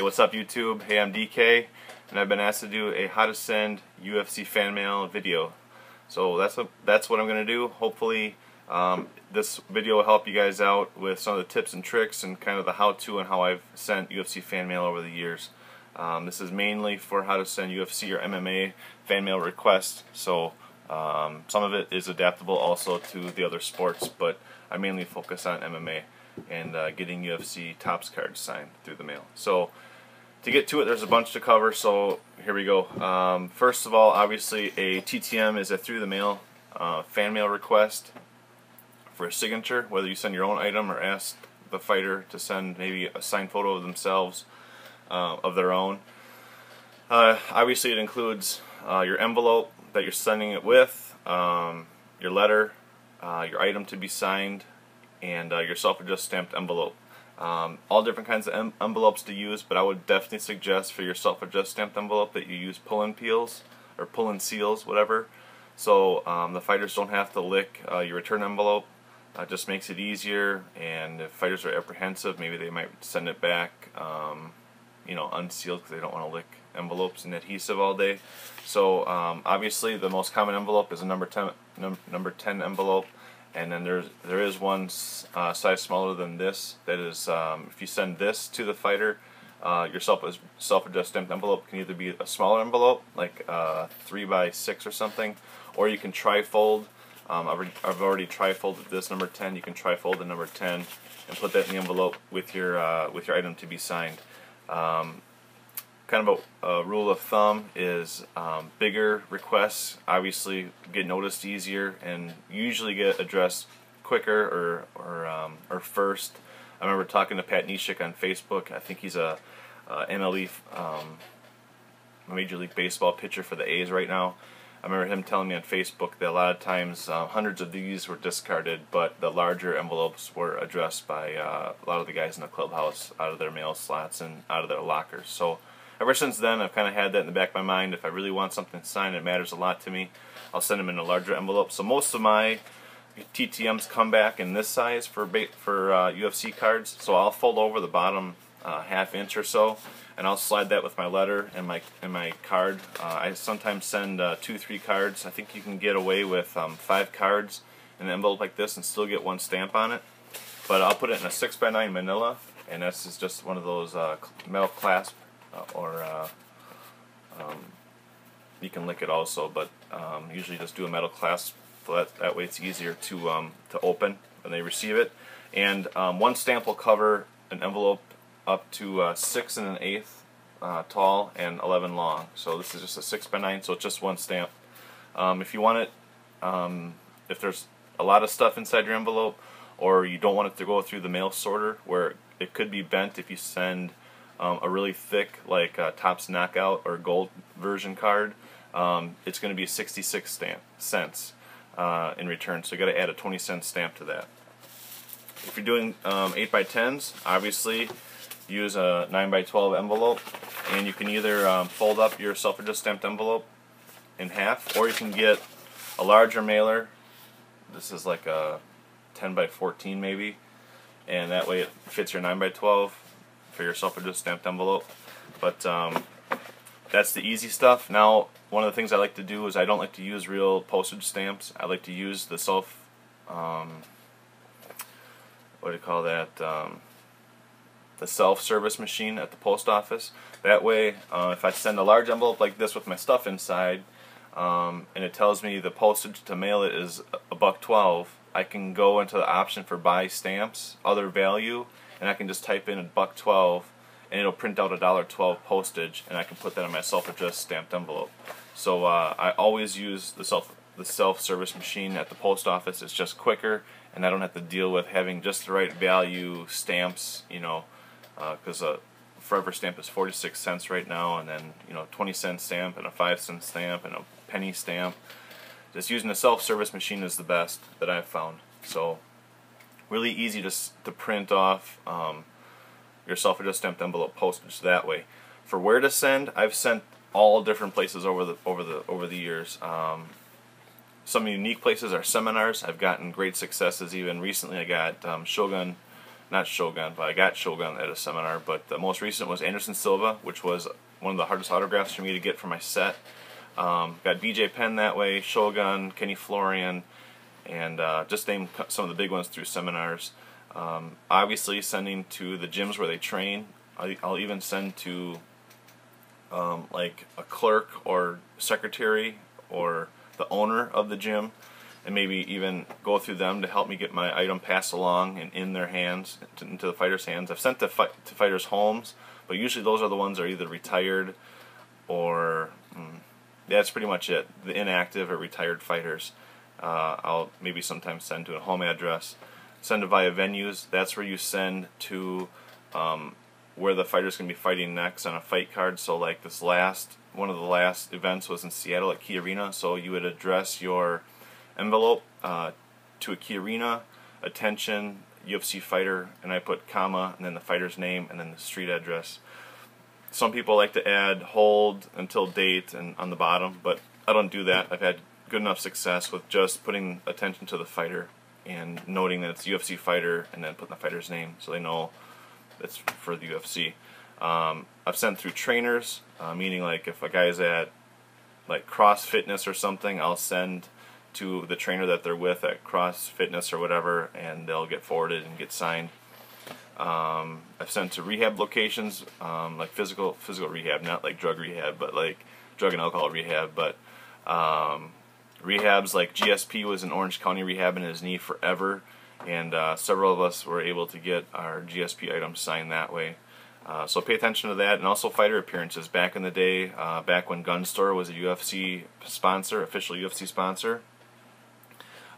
Hey, what's up YouTube? Hey, I'm DK, and I've been asked to do a how to send UFC fan mail video. So that's what that's what I'm gonna do. Hopefully, um, this video will help you guys out with some of the tips and tricks and kind of the how-to and how I've sent UFC fan mail over the years. Um, this is mainly for how to send UFC or MMA fan mail requests. So um, some of it is adaptable also to the other sports, but I mainly focus on MMA and uh, getting UFC Topps cards signed through the mail. So to get to it, there's a bunch to cover, so here we go. Um, first of all, obviously a TTM is a through the mail uh, fan mail request for a signature, whether you send your own item or ask the fighter to send maybe a signed photo of themselves, uh, of their own. Uh, obviously it includes uh, your envelope that you're sending it with, um, your letter, uh, your item to be signed, and uh, your self-addressed stamped envelope. Um, all different kinds of envelopes to use, but I would definitely suggest for your self-addressed stamped envelope that you use pull-in peels or pull-in seals, whatever. So um, the fighters don't have to lick uh, your return envelope. Uh, just makes it easier, and if fighters are apprehensive, maybe they might send it back, um, you know, unsealed because they don't want to lick envelopes and adhesive all day. So um, obviously, the most common envelope is a number 10 num number 10 envelope and then there's there is one uh, size smaller than this that is um, if you send this to the fighter uh, your self self-addressed stamped envelope can either be a smaller envelope like uh, 3 by 6 or something or you can trifold um, I've, already, I've already trifolded this number 10 you can trifold the number 10 and put that in the envelope with your uh, with your item to be signed. Um, kind of a, a, rule of thumb is um, bigger requests obviously get noticed easier and usually get addressed quicker or or, um, or first. I remember talking to Pat Neshek on Facebook. I think he's a, a MLB um, Major League Baseball pitcher for the A's right now. I remember him telling me on Facebook that a lot of times uh, hundreds of these were discarded, but the larger envelopes were addressed by uh, a lot of the guys in the clubhouse out of their mail slots and out of their lockers. So ever since then, I've kind of had that in the back of my mind. If I really want something signed, it matters a lot to me. I'll send them in a larger envelope. So most of my TTMs come back in this size for for uh, UFC cards. So I'll fold over the bottom uh, half inch or so, and I'll slide that with my letter and my and my card. Uh, I sometimes send uh, two, three cards. I think you can get away with um, five cards in an envelope like this and still get one stamp on it. But I'll put it in a six by nine Manila, and this is just one of those uh, metal clasp or uh, um, you can lick it also, but um, usually just do a metal clasp that, that way it's easier to, um, to open when they receive it. And um, one stamp will cover an envelope up to uh, 6 and an eighth uh, tall and 11 long. So this is just a 6 by 9, so it's just one stamp. Um, if you want it, um, if there's a lot of stuff inside your envelope, or you don't want it to go through the mail sorter, where it could be bent if you send um, a really thick like uh, Knockout or Gold version card, um, it's going to be 66 stamp, cents uh, in return. So you got to add a 20 cent stamp to that. If you're doing um, 8 by 10s, obviously use a 9 by 12 envelope, and you can either um, fold up your self-addressed stamped envelope in half, or you can get a larger mailer. This is like a 10 by 14 maybe, and that way it fits your 9 by 12 for yourself or just stamped envelope. But um, that's the easy stuff. Now, one of the things I like to do is I don't like to use real postage stamps. I like to use the self, um, what do you call that, um, the self-service machine at the post office. That way, uh, if I send a large envelope like this with my stuff inside, um, and it tells me the postage to mail it is a buck twelve, I can go into the option for buy stamps, other value, and I can just type in a buck 12 and it'll print out a dollar 12 postage and I can put that on my self-addressed stamped envelope. So uh, I always use the self the self-service machine at the post office. It's just quicker and I don't have to deal with having just the right value stamps, you know, because uh, a forever stamp is 46 cents right now and then, you know, 20 cent stamp and a 5 cent stamp and a penny stamp. Just using a self-service machine is the best that I've found. So really easy to, to print off um, your self-addressed stamped envelope postage that way. For where to send, I've sent all different places over the over the over the years. Um, some unique places are seminars. I've gotten great successes. Even recently, I got um, Shogun not Shogun, but I got Shogun at a seminar. But the most recent was Anderson Silva, which was one of the hardest autographs for me to get for my set. Um, got BJ Penn that way, Shogun, Kenny Florian, and uh, just name some of the big ones through seminars. Um, obviously, sending to the gyms where they train. I'll even send to um, like a clerk or secretary or the owner of the gym and maybe even go through them to help me get my item passed along and in their hands, into the fighters' hands. I've sent to, fi to fighters' homes, but usually those are the ones that are either retired or mm, that's pretty much it. The inactive or retired fighters. Uh, I'll maybe sometimes send to a home address. Send it via venues. That's where you send to um, where the fighter's going to be fighting next on a fight card. So like this last, one of the last events was in Seattle at Key Arena. So you would address your envelope uh, to a key arena, attention, UFC fighter, and I put comma, and then the fighter's name, and then the street address. Some people like to add hold until date and on the bottom, but I don't do that. I've had good enough success with just putting attention to the fighter and noting that it's UFC fighter and then putting the fighter's name so they know it's for the UFC. Um, I've sent through trainers, uh, meaning like if a guy's at like Cross Fitness or something, I'll send to the trainer that they're with at Cross Fitness or whatever, and they'll get forwarded and get signed. Um, I've sent to rehab locations, um, like physical physical rehab, not like drug rehab, but like drug and alcohol rehab. But um, rehabs like GSP was in Orange County rehabbing his knee forever, and uh, several of us were able to get our GSP items signed that way. Uh, so pay attention to that, and also fighter appearances. Back in the day, uh, back when Gun Store was a UFC sponsor, official UFC sponsor,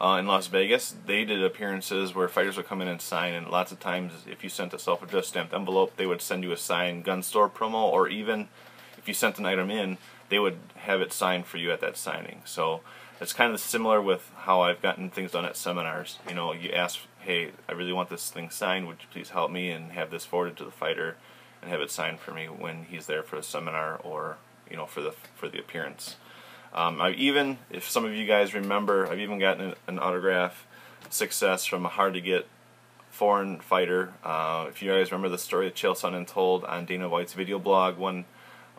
uh, in Las Vegas, they did appearances where fighters would come in and sign, and lots of times, if you sent a self-addressed stamped envelope, they would send you a signed gun store promo, or even if you sent an item in, they would have it signed for you at that signing. So it's kind of similar with how I've gotten things done at seminars. You know, you ask, hey, I really want this thing signed, would you please help me and have this forwarded to the fighter and have it signed for me when he's there for a seminar or, you know, for the for the appearance. Um, I've even, if some of you guys remember, I've even gotten an, autograph success from a hard to get foreign fighter. Uh, if you guys remember the story that Chael Sonnen told on Dana White's video blog one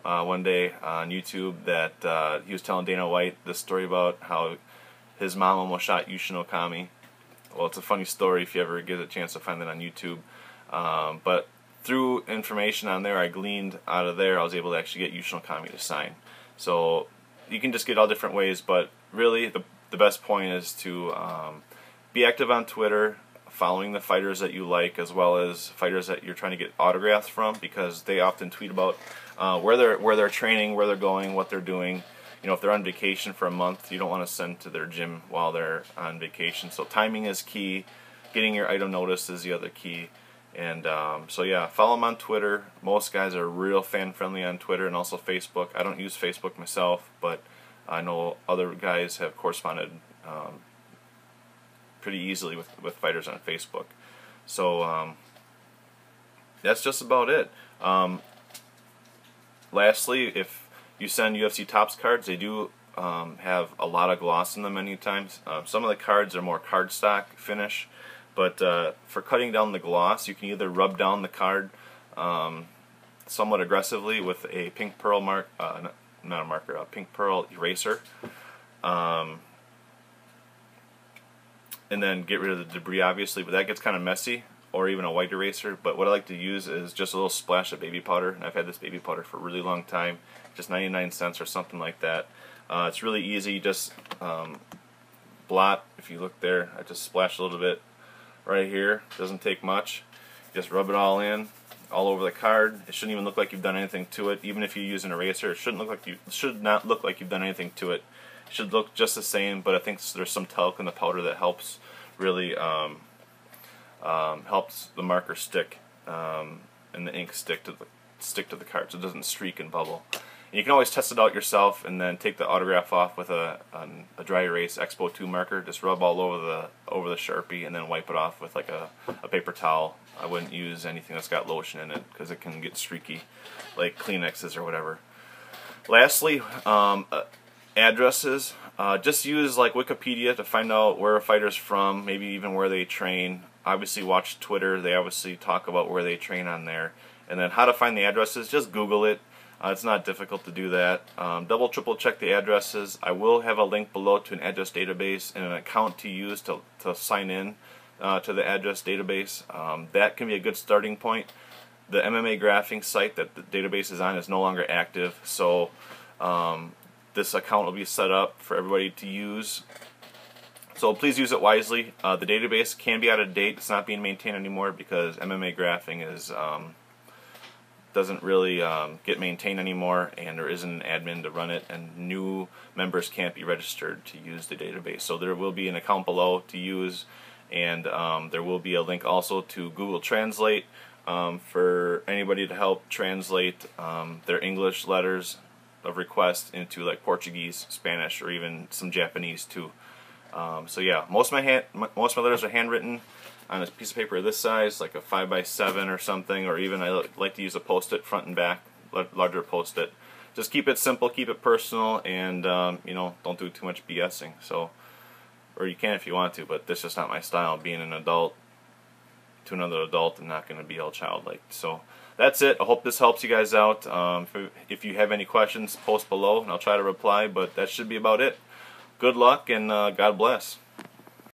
uh, one day on YouTube that uh, he was telling Dana White the story about how his mom almost shot Yushin Okami. Well, it's a funny story if you ever get a chance to find that on YouTube. Um, but through information on there I gleaned out of there, I was able to actually get Yushin Okami to sign. So you can just get all different ways, but really the, the best point is to um, be active on Twitter, following the fighters that you like as well as fighters that you're trying to get autographs from because they often tweet about uh, where they're where they're training, where they're going, what they're doing. You know, if they're on vacation for a month, you don't want to send to their gym while they're on vacation. So timing is key. Getting your item noticed is the other key. And um, so yeah, follow them on Twitter. Most guys are real fan friendly on Twitter and also Facebook. I don't use Facebook myself, but I know other guys have corresponded um, pretty easily with with fighters on Facebook. So um, that's just about it. Um, lastly, if you send UFC Topps cards, they do um, have a lot of gloss in them many times. Uh, some of the cards are more cardstock finish. But uh, for cutting down the gloss, you can either rub down the card um, somewhat aggressively with a pink pearl mark, uh, not a marker, a pink pearl eraser, um, and then get rid of the debris, obviously. But that gets kind of messy, or even a white eraser. But what I like to use is just a little splash of baby powder, and I've had this baby powder for a really long time, just 99 cents or something like that. Uh, it's really easy. Just um, blot. If you look there, I just splash a little bit right here. Doesn't take much. Just rub it all in, all over the card. It shouldn't even look like you've done anything to it. Even if you use an eraser, it shouldn't look like you should not look like you've done anything to it. It should look just the same, but I think there's some talc in the powder that helps really um, um, helps the marker stick um, and the ink stick to the stick to the card so it doesn't streak and bubble. And you can always test it out yourself and then take the autograph off with a, um, a dry erase Expo 2 marker. Just rub all over the over the Sharpie and then wipe it off with like a, a paper towel. I wouldn't use anything that's got lotion in it because it can get streaky, like Kleenexes or whatever. Lastly, um, uh, addresses. Uh, just use like Wikipedia to find out where a fighter's from, maybe even where they train. Obviously watch Twitter. They obviously talk about where they train on there. And then how to find the addresses, just Google it. Uh, it's not difficult to do that. Um, double, triple check the addresses. I will have a link below to an address database and an account to use to, to sign in uh, to the address database. Um, that can be a good starting point. The MMA graphing site that the database is on is no longer active, so um, this account will be set up for everybody to use. So please use it wisely. Uh, the database can be out of date. It's not being maintained anymore because MMA graphing is um, doesn't really um, get maintained anymore and there isn't an admin to run it and new members can't be registered to use the database. So there will be an account below to use and um, there will be a link also to Google Translate um, for anybody to help translate um, their English letters of request into like Portuguese, Spanish, or even some Japanese too. Um, so yeah, most of my hand, most of my letters are handwritten on a piece of paper this size, like a 5 by 7 or something, or even I like to use a post-it front and back, larger post-it. Just keep it simple, keep it personal, and um, you know, don't do too much BSing. So, or you can if you want to, but this just not my style. Being an adult to another adult, I'm not going to be all childlike. So that's it. I hope this helps you guys out. Um, if you have any questions, post below, and I'll try to reply. But that should be about it. Good luck, and uh, God bless.